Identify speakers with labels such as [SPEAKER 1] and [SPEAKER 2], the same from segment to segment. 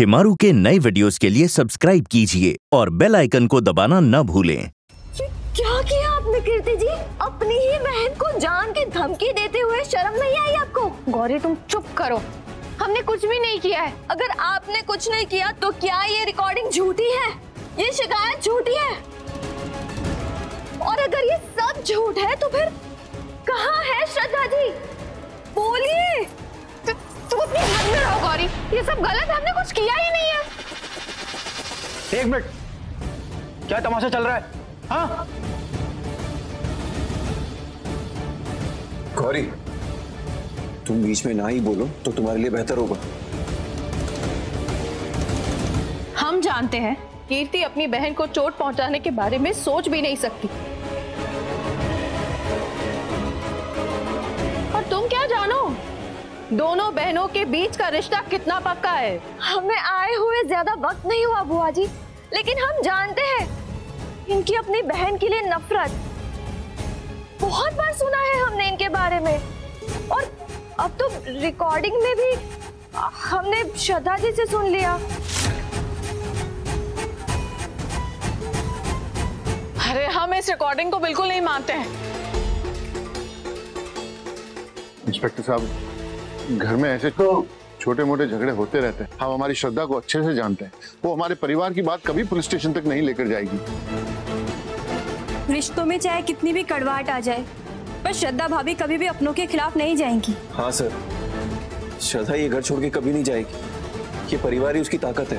[SPEAKER 1] शिमारू के नए वीडियोस के लिए सब्सक्राइब कीजिए और बेल आइकन को दबाना न भूलें।
[SPEAKER 2] क्या किया आपने, कीर्ति जी? अपनी ही बहन को जान की धमकी देते हुए शर्म नहीं आई आपको?
[SPEAKER 3] गौरी, तुम चुप करो। हमने कुछ भी नहीं किया है।
[SPEAKER 2] अगर आपने कुछ नहीं किया तो क्या ये रिकॉर्डिंग झूठी है? ये शिकायत झूठी है? और अगर ये सब झूठ है तो फिर कहाँ है श्रद्धा जी? बोलिए।
[SPEAKER 3] तुम अपनी हद में रहो गौरी। ये सब गलत है हमने कुछ किया ही नहीं है।
[SPEAKER 4] एक मिनट। क्या तमाशा चल रहा है? हाँ?
[SPEAKER 5] गौरी तुम बीच में ना ही बोलो तो तुम्हारे लिए बेहतर होगा।
[SPEAKER 3] हम जानते हैं कीर्ति अपनी बहन को चोट पहुँचाने के बारे में सोच भी नहीं सकती। दोनों बहनों के बीच का रिश्ता कितना पक्का है?
[SPEAKER 2] हमें आए हुए ज़्यादा वक्त नहीं हुआ बुआ जी। लेकिन हम जानते हैं इनकी अपनी बहन के लिए नफरत। बहुत बार सुना है हमने इनके बारे में। और अब तो रिकॉर्डिंग में भी हमने श्रद्धा जी से सुन लिया।
[SPEAKER 3] अरे हम इस रिकॉर्डिंग को बिल्कुल नहीं मानते हैं।
[SPEAKER 6] इंस्पेक्टर साहब घर में ऐसे तो छोटे मोटे झगड़े होते रहते हैं। हम हमारी श्रद्धा को अच्छे से जानते हैं। वो हमारे परिवार की बात कभी पुलिस स्टेशन तक नहीं लेकर जाएगी।
[SPEAKER 7] रिश्तों में चाहे कितनी भी कड़वाहट आ जाए पर श्रद्धा भाभी कभी भी अपनों के खिलाफ नहीं जाएँगी।
[SPEAKER 5] हाँ सर। श्रद्धा ये घर छोड़ के कभी नहीं जाएगी। ये परिवार ही उसकी ताकत है।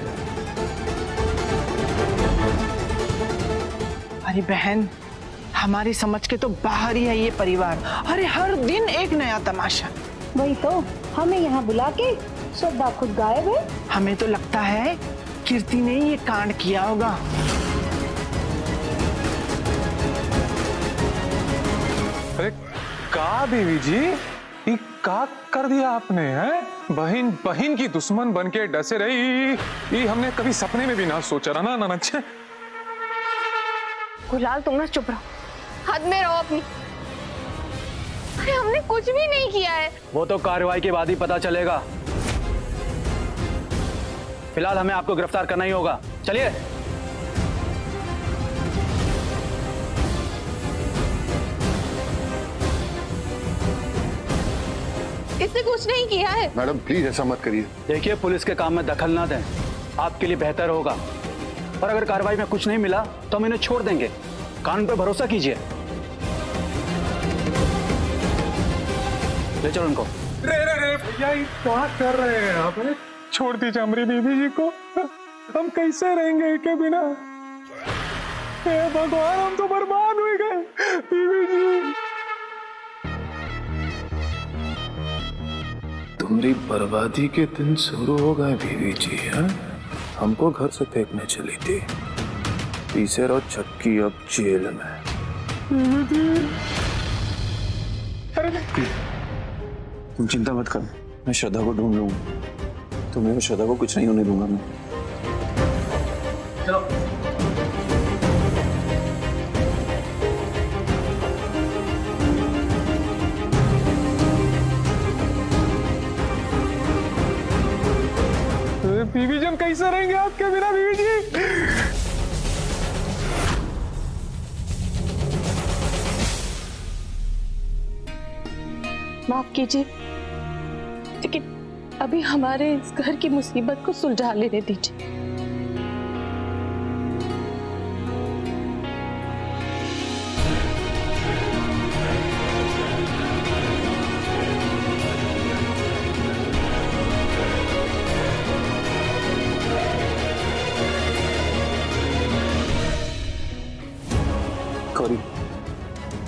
[SPEAKER 8] अरे बहन हमारी समझ के तो बाहर ही है ये परिवार। अरे हर दिन एक नया तमाशा।
[SPEAKER 9] वही तो। हमें यहाँ बुला के श्रद्धा खुद गायब है।
[SPEAKER 8] हमें तो लगता है कीर्ति ने ये कांड किया होगा।
[SPEAKER 10] अरे का देवी जी? ये का कर दिया आपने हैं? बहन बहन की दुश्मन बन के डसे रही ये हमने कभी सपने में भी ना सोचा रहा ना ना अच्छे
[SPEAKER 3] गुलाल तुम ना चुप रहो। हद में रहो अपनी। अरे हमने कुछ भी नहीं किया है।
[SPEAKER 4] वो तो कार्रवाई के बाद ही पता चलेगा। फ़िलहाल हमें आपको गिरफ़्तार करना ही होगा। चलिए।
[SPEAKER 3] इसने कुछ नहीं किया है।
[SPEAKER 6] मैडम प्लीज़ ऐसा मत करिए।
[SPEAKER 4] देखिए पुलिस के काम में दखल ना दें। आपके लिए बेहतर होगा। और अगर कार्रवाई में कुछ नहीं मिला तो हम इन्हें छोड़ देंगे। कानून पर भरोसा कीजिए। ले चलो उनको
[SPEAKER 10] रे रे रे भैया ये क्या कर रहे हैं आप? छोड़ दीजिए हमारी बीबी जी को। हम कैसे रहेंगे इनके बिना? हे भगवान हम तो बर्बाद हो गए बीबी जी।
[SPEAKER 11] तुम्हारी बर्बादी के दिन शुरू हो गए बीवी जी हैं? हमको घर से फेंकने चली थी। पीछे रहो चक्की अब जेल में।
[SPEAKER 5] तुम चिंता मत कर मैं श्रद्धा को ढूंढ लूँगा। तुम्हें श्रद्धा को कुछ नहीं होने दूँगा मैं।
[SPEAKER 10] अरे बीबी जी हम कैसे रहेंगे आपके बिना बीबी जी?
[SPEAKER 3] माफ़ कीजिए। लेकिन अभी हमारे इस घर की मुसीबत को सुलझा लेने दीजिए।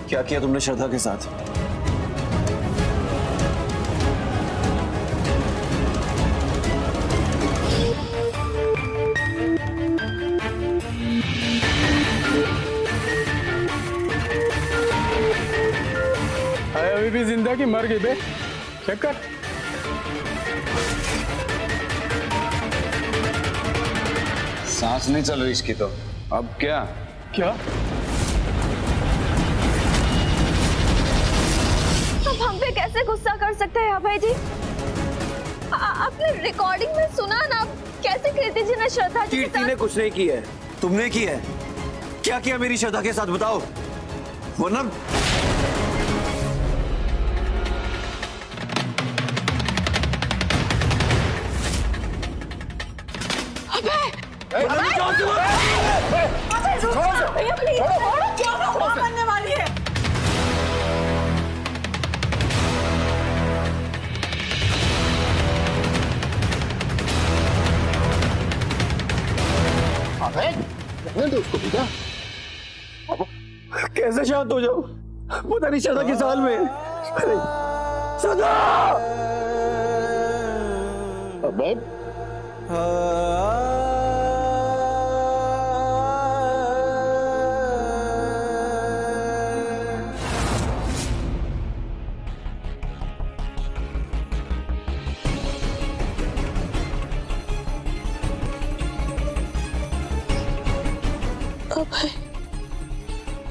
[SPEAKER 5] क्या किया तुमने श्रद्धा के साथ?
[SPEAKER 10] भी ज़िंदा की मर गई बे। चेक कर
[SPEAKER 11] सांस नहीं चल रही इसकी तो। अब क्या?
[SPEAKER 10] क्या?
[SPEAKER 2] अब हम पे कैसे गुस्सा कर सकते हैं अभय जी? आ- आपने रिकॉर्डिंग में सुना ना कैसे हमने श्रद्धा जी के
[SPEAKER 12] कीर्ति ने कुछ नहीं किया है। तुमने किया है। क्या किया मेरी श्रद्धा के साथ बताओ। वरना
[SPEAKER 6] रहने भी उसको
[SPEAKER 12] कैसे शांत हो जाओ पता नहीं श्रद्धा किस हाल में। सदा
[SPEAKER 6] अबे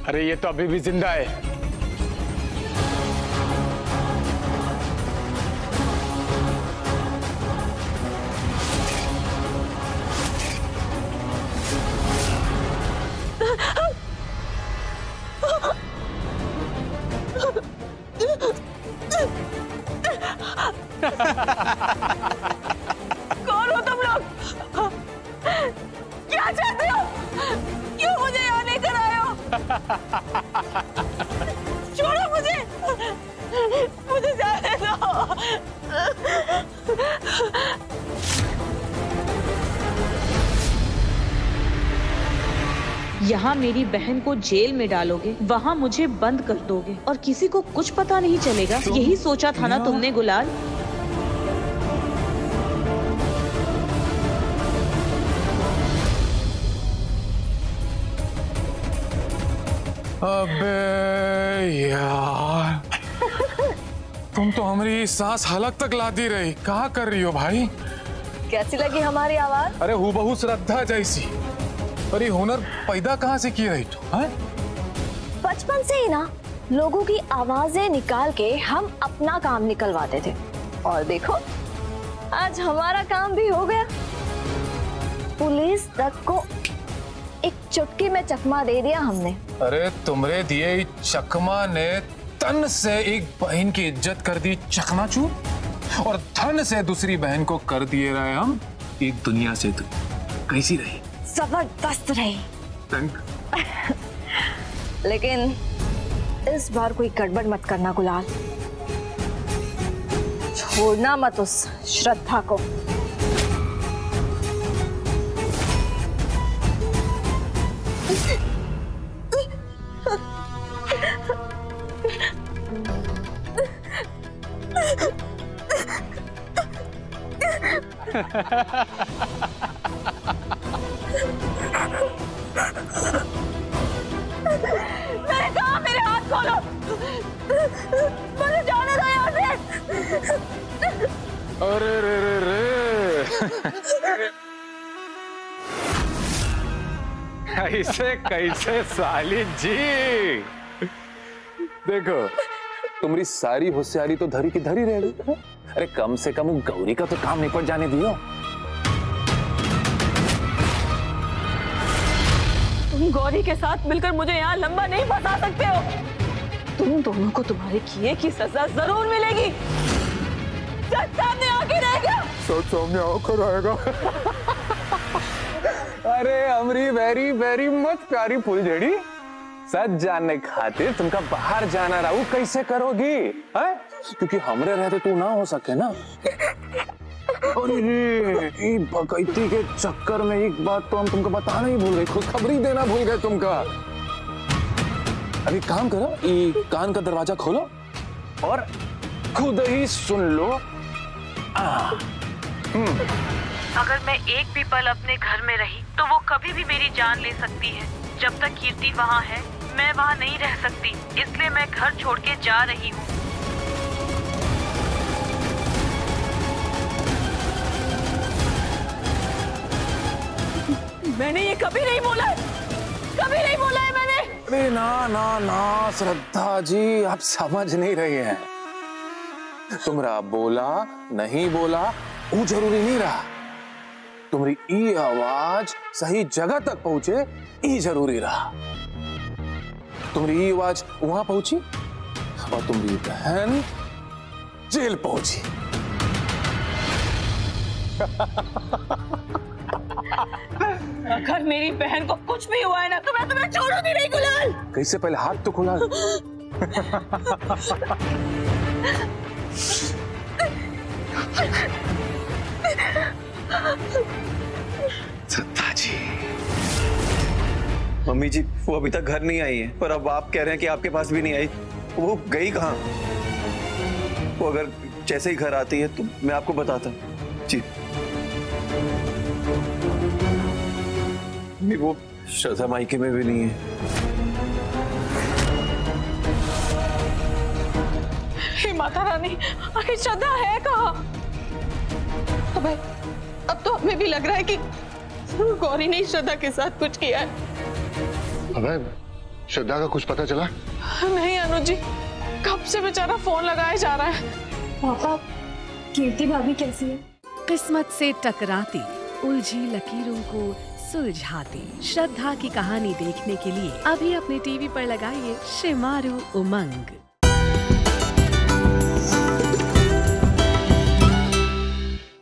[SPEAKER 10] अरे ये तो अभी भी ज़िंदा है।
[SPEAKER 8] छोड़ो मुझे। मुझे जाने दो।
[SPEAKER 13] यहाँ मेरी बहन को जेल में डालोगे वहाँ मुझे बंद कर दोगे और किसी को कुछ पता नहीं चलेगा। यही सोचा था ना तुमने गुलाल?
[SPEAKER 10] अबे यार। तुम तो हमारी सांस हलक तक लाती रही। कहा कर रही हो भाई?
[SPEAKER 2] कैसी लगी हमारी आवाज़?
[SPEAKER 10] अरे हूबहू श्रद्धा जैसी। अरे हुनर पैदा कहाँ से की रही तू हैं?
[SPEAKER 2] बचपन से ही ना लोगों की आवाज़ें निकाल के हम अपना काम निकलवाते थे। और देखो आज हमारा काम भी हो गया। पुलिस तक को चुटकी में चकमा दे दिया हमने।
[SPEAKER 10] अरे तुमरे दिए चकमा ने तन से एक बहन की इज़्ज़त कर दी चकनाचूर और धन से दूसरी बहन को कर दिए रहे हम एक दुनिया से तू कैसी रही?
[SPEAKER 2] ज़बरदस्त रही।
[SPEAKER 10] तंग।
[SPEAKER 2] लेकिन इस बार कोई गड़बड़ मत करना गुलाल। छोड़ना मत उस श्रद्धा को।
[SPEAKER 8] मैंने कहा मेरे हाथ खोलो। मुझे जाने दो यहाँ से।
[SPEAKER 10] अरे कैसे कैसे साली जी?
[SPEAKER 11] देखो तुम्हारी सारी होशियारी तो धरी की धरी रह गई अरे कम से कम गौरी का तो काम निपट जाने दियो।
[SPEAKER 8] तुम गौरी के साथ मिलकर मुझे यहाँ लंबा नहीं फंसा सकते हो। तुम दोनों को तुम्हारे किए की सजा ज़रूर मिलेगी। सच सामने आके रहेगा
[SPEAKER 10] सच सामने आकर आएगा।
[SPEAKER 11] अरे अमरी वेरी वेरी मत प्यारी फुलझड़ी। सच जानने खातिर तुमका बाहर जाना रहू कैसे करोगी? है? क्योंकि हमरे रहते तू ना हो सके ना। अरे बकैती के चक्कर में एक बात तो हम तुमको बताना ही भूल गए खुशखबरी देना भूल गए तुमका। अभी काम करो ये कान का दरवाज़ा खोलो और खुद ही सुन लो। आ, हम्म।
[SPEAKER 13] अगर मैं एक भी पल अपने घर में रही तो वो कभी भी मेरी जान ले सकती है। जब तक कीर्ति वहाँ है मैं वहाँ नहीं रह सकती। इसलिए मैं घर छोड़ के जा रही हूँ।
[SPEAKER 8] मैंने ये कभी नहीं बोला है। कभी नहीं बोला है मैंने।
[SPEAKER 11] अरे ना ना ना श्रद्धा जी आप समझ नहीं रहे हैं। तुमरा बोला नहीं बोला वो ज़रूरी नहीं रहा। तुम्हारी ई आवाज़ सही जगह तक पहुँचे ई ज़रूरी रहा। तुम्हारी ई आवाज़ वहाँ पहुँची और तुम्हारी बहन जेल पहुँची।
[SPEAKER 8] अगर मेरी बहन को कुछ भी हुआ है ना तो मैं तुम्हें छोड़ूँगी नहीं गुलाल।
[SPEAKER 11] कैसे पहले हाथ तो खुला?
[SPEAKER 12] सत्ता जी मम्मी जी, वो अभी तक घर नहीं आई है, पर अब आप कह रहे हैं कि आपके पास भी नहीं आई। वो गई कहाँ? वो अगर जैसे ही घर आती है तो मैं आपको बताता जी। वो श्रद्धा मायके में भी नहीं है।
[SPEAKER 8] माता रानी आखिर श्रद्धा है कहा? अब तो हमें भी लग रहा है कि गौरी ने श्रद्धा के साथ कुछ किया है।
[SPEAKER 6] अबे श्रद्धा का कुछ पता चला?
[SPEAKER 8] नहीं अनुज जी कब से बेचारा फ़ोन लगाया जा रहा है?
[SPEAKER 7] पापा कीर्ति भाभी कैसी है?
[SPEAKER 14] किस्मत से टकराती उलझी लकीरों को सुलझाती। श्रद्धा की कहानी देखने के लिए अभी अपने टीवी पर लगाइए शिमारू उमंग।